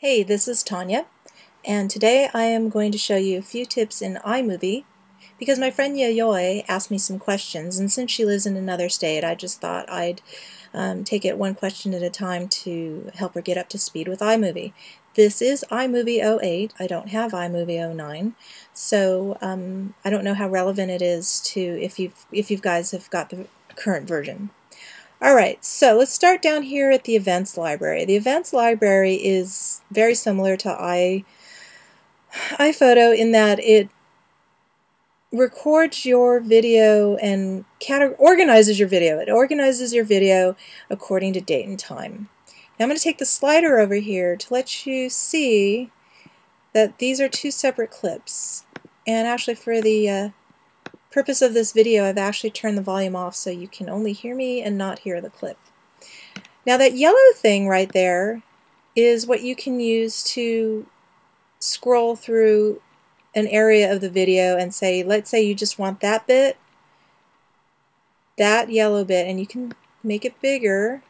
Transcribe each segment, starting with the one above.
Hey, this is Tanya, and today I am going to show you a few tips in iMovie because my friend Yayoi asked me some questions, and since she lives in another state, I just thought I'd um, take it one question at a time to help her get up to speed with iMovie. This is iMovie 08. I don't have iMovie 09, so um, I don't know how relevant it is to if you if you guys have got the current version. Alright, so let's start down here at the events library. The events library is very similar to i iPhoto in that it records your video and organizes your video. It organizes your video according to date and time. Now I'm going to take the slider over here to let you see that these are two separate clips. And actually for the uh, purpose of this video, I've actually turned the volume off so you can only hear me and not hear the clip. Now that yellow thing right there is what you can use to scroll through an area of the video and say, let's say you just want that bit, that yellow bit, and you can make it bigger,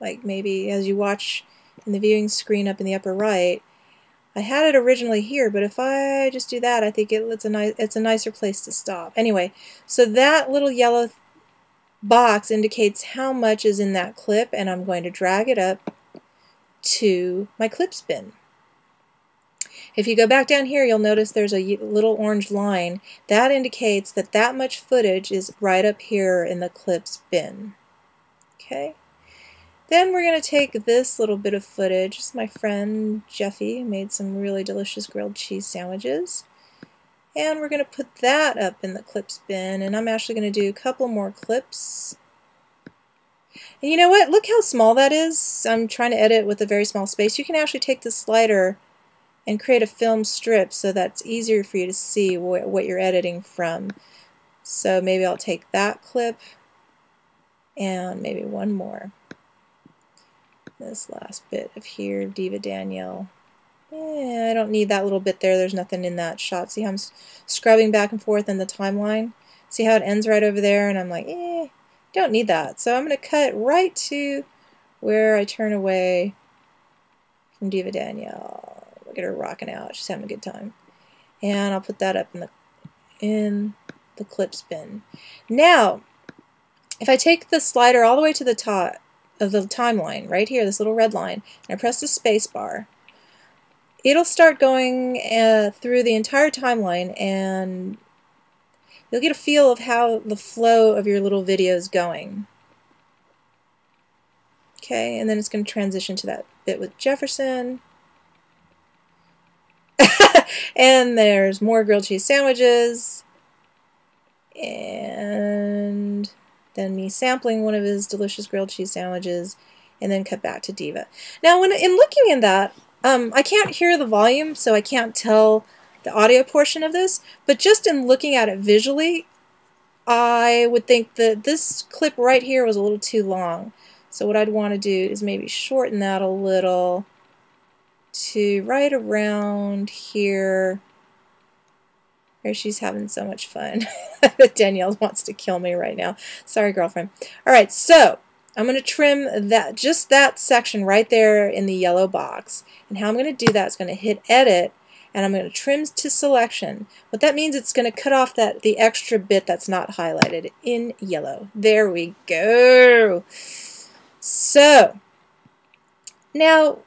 like maybe as you watch in the viewing screen up in the upper right, I had it originally here, but if I just do that, I think it, it's, a nice, it's a nicer place to stop. Anyway, so that little yellow box indicates how much is in that clip, and I'm going to drag it up to my clips bin. If you go back down here, you'll notice there's a little orange line. That indicates that that much footage is right up here in the clips bin. Okay. Then we're going to take this little bit of footage. My friend Jeffy made some really delicious grilled cheese sandwiches. And we're going to put that up in the clips bin. And I'm actually going to do a couple more clips. And you know what? Look how small that is. I'm trying to edit with a very small space. You can actually take the slider and create a film strip so that's easier for you to see wh what you're editing from. So maybe I'll take that clip and maybe one more this last bit of here, Diva Danielle. Yeah, I don't need that little bit there. There's nothing in that shot. See how I'm scrubbing back and forth in the timeline? See how it ends right over there? And I'm like, eh, don't need that. So I'm going to cut right to where I turn away from Diva Danielle. Look at her rocking out. She's having a good time. And I'll put that up in the in the clips bin. Now, if I take the slider all the way to the top, of the timeline, right here, this little red line, and I press the space bar, it'll start going uh, through the entire timeline and you'll get a feel of how the flow of your little video is going. Okay, and then it's going to transition to that bit with Jefferson. and there's more grilled cheese sandwiches. And then me sampling one of his delicious grilled cheese sandwiches, and then cut back to Diva. Now, when in looking in that, um, I can't hear the volume, so I can't tell the audio portion of this, but just in looking at it visually, I would think that this clip right here was a little too long. So what I'd want to do is maybe shorten that a little to right around here she's having so much fun. Danielle wants to kill me right now. Sorry, girlfriend. All right, so I'm going to trim that just that section right there in the yellow box. And how I'm going to do that is going to hit Edit, and I'm going to trim to selection. What that means it's going to cut off that the extra bit that's not highlighted in yellow. There we go. So, now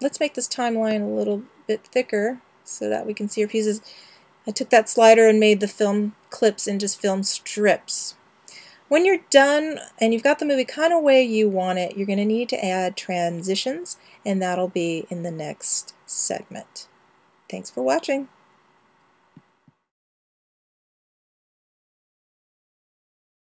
let's make this timeline a little bit thicker so that we can see our pieces. I took that slider and made the film clips into film strips. When you're done and you've got the movie kind of way you want it, you're going to need to add transitions, and that'll be in the next segment. Thanks for watching.